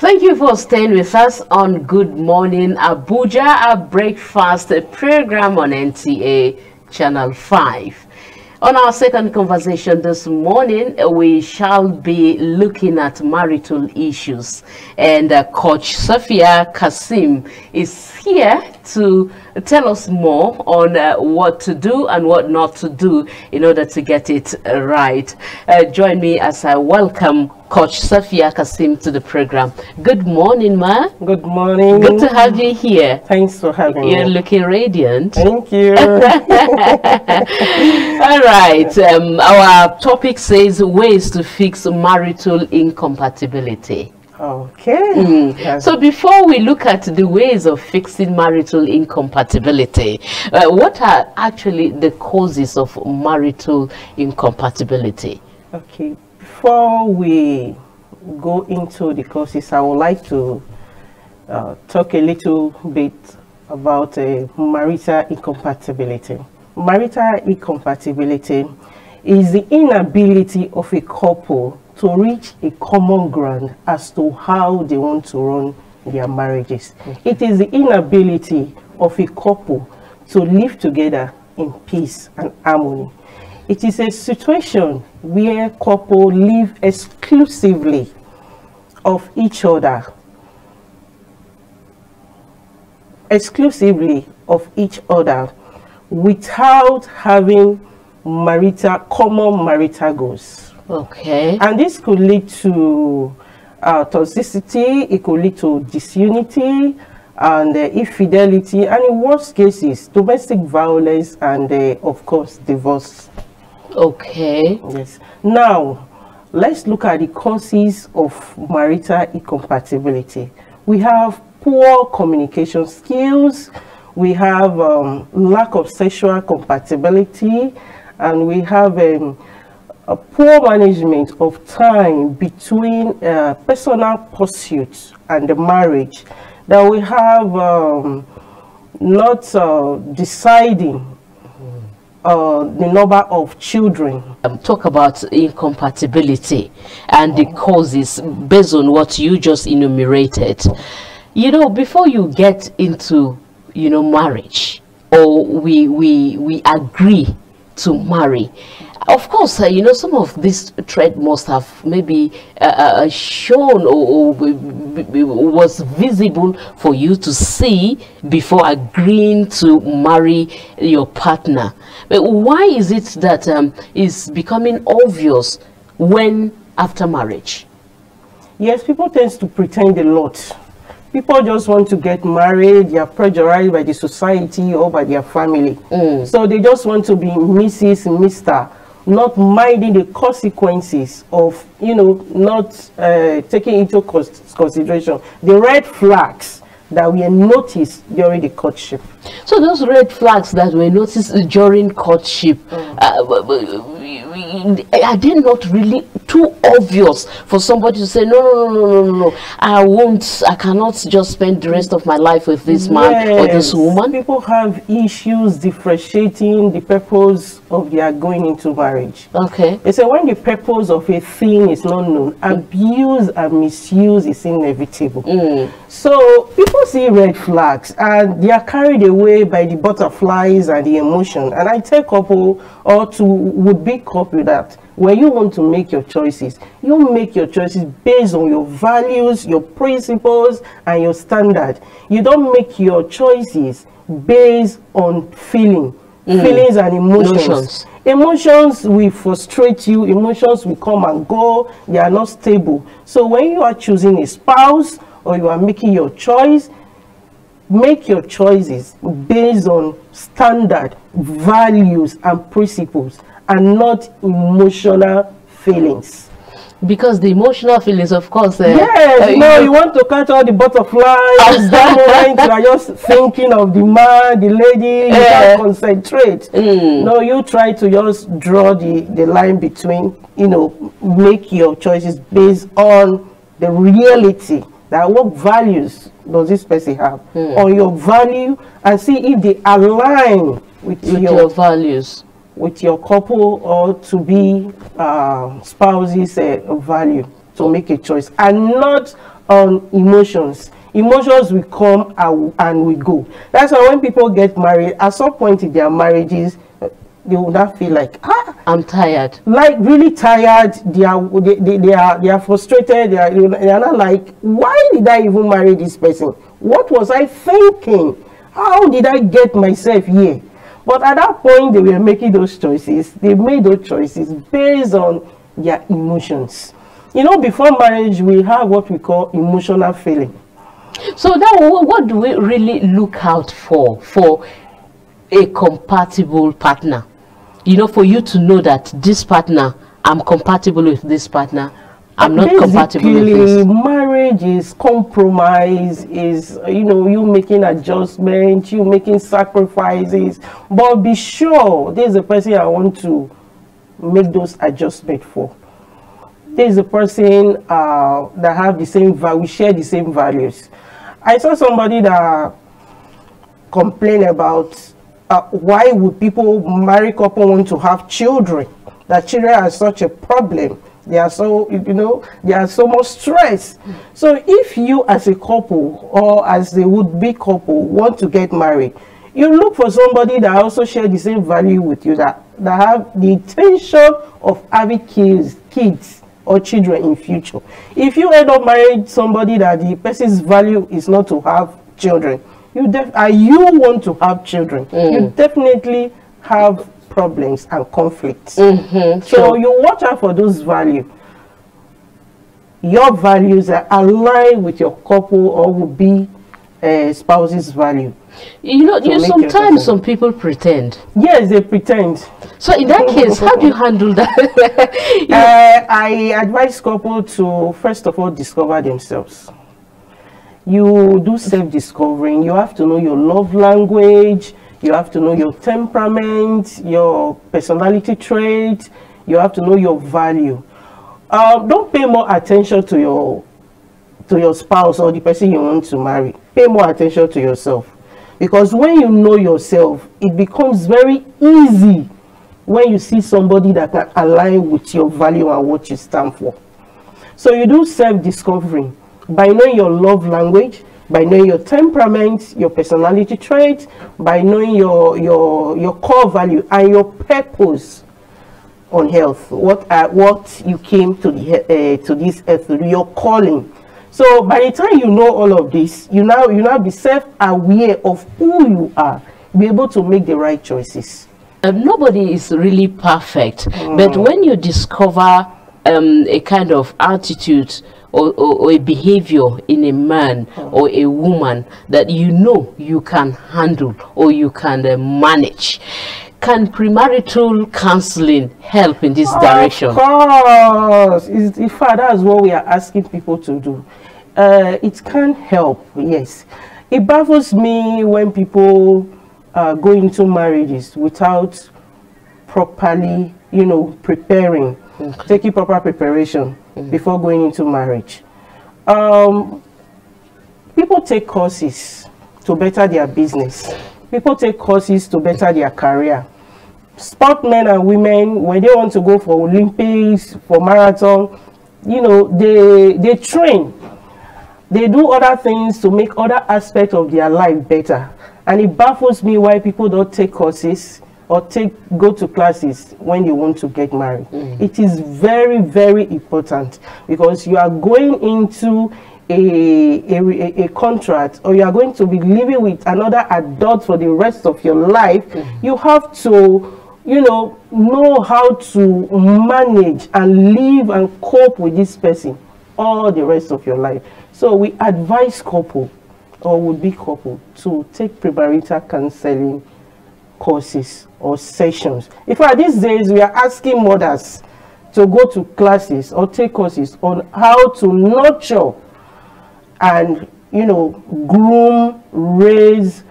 Thank you for staying with us on Good Morning Abuja, a breakfast program on NTA Channel 5. On our second conversation this morning, we shall be looking at marital issues. And uh, Coach Sophia Kasim is here to tell us more on uh, what to do and what not to do in order to get it right. Uh, join me as I welcome Coach Sophia Kasim to the program. Good morning, Ma. Good morning. Good to have you here. Thanks for having me. You're looking radiant. Thank you. All right. Um, our topic says ways to fix marital incompatibility. okay. Yes. So before we look at the ways of fixing marital incompatibility, uh, what are actually the causes of marital incompatibility? okay. Before we go into the courses, I would like to uh, talk a little bit about uh, marital incompatibility. Marital incompatibility is the inability of a couple to reach a common ground as to how they want to run their marriages. It is the inability of a couple to live together in peace and harmony. It is a situation where couple live exclusively of each other, exclusively of each other, without having marital common marital goals. Okay. And this could lead to uh, toxicity, it could lead to disunity and uh, infidelity, and in worst cases, domestic violence and, uh, of course, divorce. Okay. Yes. Now, let's look at the causes of marital incompatibility. We have poor communication skills, we have um, lack of sexual compatibility, and we have um, a poor management of time between uh, personal pursuits and the marriage. That we have um, not uh, deciding uh, the number of children Um, talk about incompatibility and the causes based on what you just enumerated. You know, before you get into, you know, marriage or we we we agree to marry, of course, uh, you know, some of this thread must have maybe uh, uh, shown or, or was visible for you to see before agreeing to marry your partner. But why is it that um, is becoming obvious when after marriage? Yes, people tend to pretend a lot. People just want to get married, they are pressurized by the society or by their family. So they just want to be Mrs. Mr., not minding the consequences of, you know, not uh, taking into consideration the red flags that we noticed during the courtship. So those red flags that were noticed during courtship, uh, w- w- are they not really too obvious for somebody to say, no, no, no, no, no, no, I won't, I cannot just spend the rest of my life with this man or this woman? People have issues differentiating the purpose of their going into marriage. Okay. They say when the purpose of a thing is not known, mm. abuse and misuse is inevitable. Mm. So people see red flags and they are carried away by the butterflies and the emotion. And I tell couple or to would be couple that when you want to make your choices, you make your choices based on your values, your principles, and your standard. You don't make your choices based on feeling, mm. feelings and emotions. Emotions. Emotions will frustrate you, emotions will come and go, they are not stable. So when you are choosing a spouse or you are making your choice, make your choices based on standard values and principles and not emotional feelings. Because the emotional feelings, of course, uh, Yes, uh, you know, you want to catch all the butterflies. that moment you are just thinking of the man, the lady, you Yeah. can't concentrate. No, you try to just draw the, the line between, you know, make your choices based on the reality that what values does this person have on your value and see if they align with, with your, your values. With your couple or to be uh, spouses uh, value to make a choice and not on emotions. Emotions will come and will go. That's why when people get married, at some point in their marriages, they will not feel like ah I'm tired. like really tired they are they, they, they are they are frustrated they are, they are not like why did i even marry this person what was i thinking how did i get myself here but at that point they were making those choices they made those choices based on their emotions you know before marriage we have what we call emotional feeling So now, what do we really look out for for a compatible partner? You know, for you to know that this partner, I'm compatible with this partner. I'm not compatible with this. Marriage is compromise, is you know you making adjustments, you making sacrifices. But be sure there's a person I want to make those adjustments for. There's a person uh, that have the same value, we share the same values. I saw somebody that complain about uh, why would people marry couple want to have children that children are such a problem they are so you know they are so much stress. So if you as a couple or as a would-be couple want to get married you look for somebody that also share the same value with you that that have the intention of having kids kids or children in future. If you end up marrying somebody that the person's value is not to have children you def and you want to have children you mm. definitely have problems and conflicts Mhm, so sure. you watch out for those values your values are aligned with your couple or will be uh, spouse's value You know, you sometimes some people pretend. yes they pretend So in that case, how do you handle that? You- Uh, I advise couple to first of all discover themselves. You do self-discovering. You have to know your love language. You have to know your temperament, your personality trait. You have to know your value. Uh, don't pay more attention to your to your spouse or the person you want to marry. Pay more attention to yourself. Because when you know yourself, it becomes very easy when you see somebody that can align with your value and what you stand for. So you do self-discovering by knowing your love language, by knowing your temperament, your personality traits, by knowing your your your core value and your purpose on health. What uh, what you came to the uh, to this earth, your calling. So by the time you know all of this, you now you now be self-aware of who you are, be able to make the right choices. Um, nobody is really perfect, but when you discover um, a kind of attitude or, or, or a behavior in a man or a woman that you know you can handle or you can uh, manage, can premarital counseling help in this direction? Of course. It's, in fact, that's what we are asking people to do. Uh, it can help, yes. It baffles me when people uh, go into marriages without properly, you know, preparing, taking proper preparation before going into marriage. Um, people take courses to better their business. People take courses to better their career sport men and women when they want to go for olympics for marathon you know they they train they do other things to make other aspects of their life better and it baffles me why people don't take courses or take go to classes when you want to get married. Mm. It is very very important because you are going into a, a, a- contract or you are going to be living with another adult for the rest of your life. Mm. You have to you know know how to manage and live and cope with this person all the rest of your life. So we advise couple or would be couple to take premarital counseling courses or sessions. In fact these days we are asking mothers to go to classes or take courses on how to nurture and you know groom raise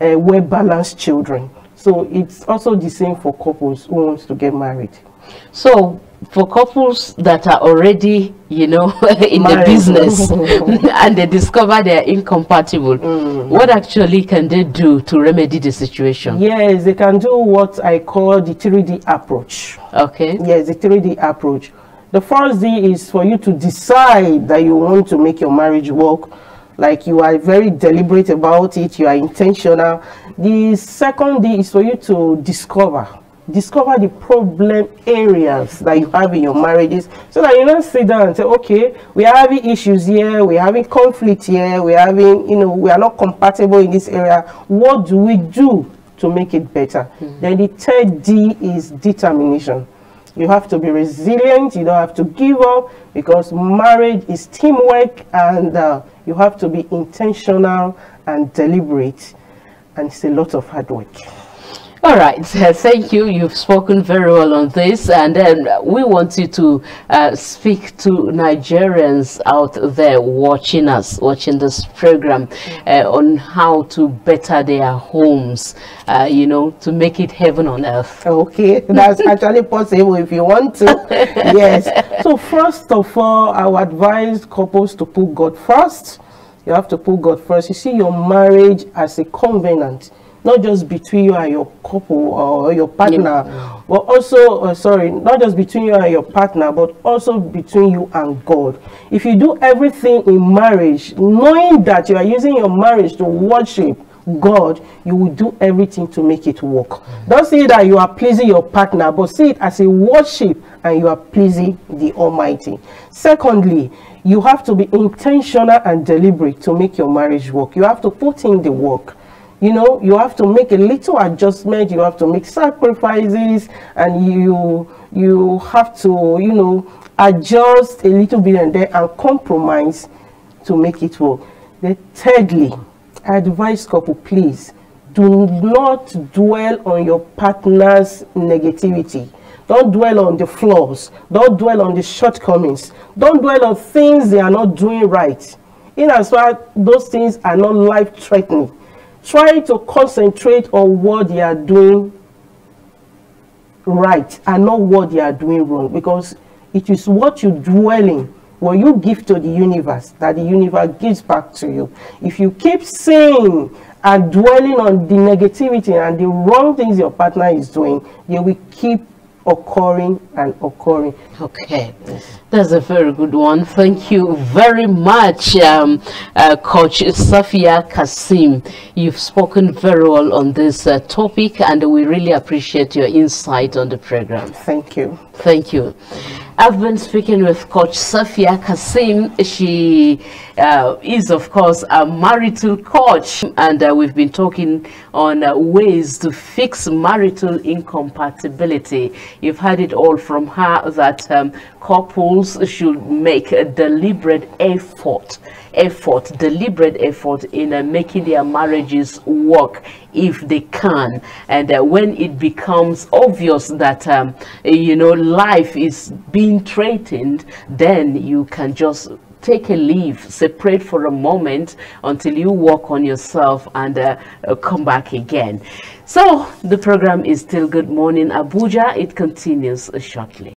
uh, well balanced children so it's also the same for couples who wants to get married So, for couples that are already, you know, in the business and they discover they are incompatible, mm. what actually can they do to remedy the situation? yes they can do what i call the 3d approach Okay. yes the 3d approach The first D is for you to decide that you want to make your marriage work. Like you are very deliberate about it, you are intentional. The second D is for you to discover discover the problem areas that you have in your marriages so that you don't sit down and say okay we are having issues here we're having conflict here we're having you know we are not compatible in this area what do we do to make it better mm -hmm. then the third d is determination you have to be resilient. You don't have to give up because marriage is teamwork and uh, you have to be intentional and deliberate. And it's a lot of hard work all right, thank you. You've spoken very well on this, and then we want you to uh, speak to Nigerians out there watching us, watching this program, uh, on how to better their homes, uh, you know, to make it heaven on earth. Okay, that's actually possible if you want to. yes. So first of all, I would advise couples to put God first. You have to put God first. You see your marriage as a covenant not just between you and your couple or your partner, yeah. but also, uh, sorry, not just between you and your partner, but also between you and God. If you do everything in marriage, knowing that you are using your marriage to worship God, you will do everything to make it work. Mm. Don't see that you are pleasing your partner, but see it as a worship and you are pleasing the Almighty. Secondly, you have to be intentional and deliberate to make your marriage work. You have to put in the work you know you have to make a little adjustment you have to make sacrifices and you you have to you know adjust a little bit and there and compromise to make it work. Then thirdly i advise couple please do not dwell on your partner's negativity. Don't dwell on the flaws. Don't dwell on the shortcomings. Don't dwell on things they are not doing right. In as far those things are not life threatening try to concentrate on what they are doing right and not what they are doing wrong because it is what you dwell in. What you give to the universe that the universe gives back to you. If you keep saying and dwelling on the negativity and the wrong things your partner is doing they will keep occurring and occurring. Okay, that's a very good one. Thank you very much, um, uh, Coach Safia Kasim. You've spoken very well on this uh, topic, and we really appreciate your insight on the program. Thank you. Thank you. I've been speaking with Coach Safia Kasim. She uh, is, of course, a marital coach, and uh, we've been talking on uh, ways to fix marital incompatibility. You've heard it all from her that um, couples should make a deliberate effort effort, deliberate effort in uh, making their marriages work if they can. And uh, when it becomes obvious that, um, you know, life is being threatened, then you can just take a leave, separate for a moment until you work on yourself and uh, uh, come back again. So the program is still Good Morning Abuja. It continues shortly.